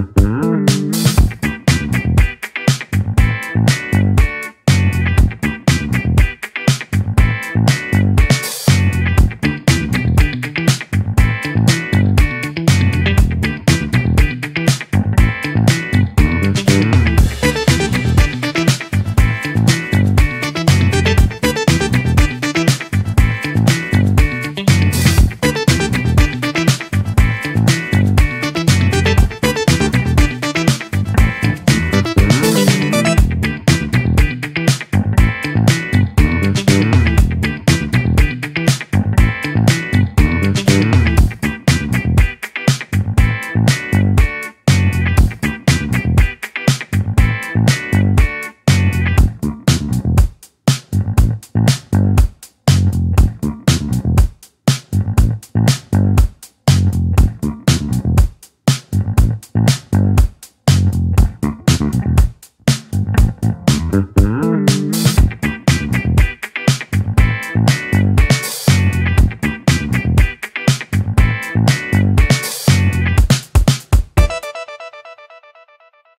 Mm-hmm.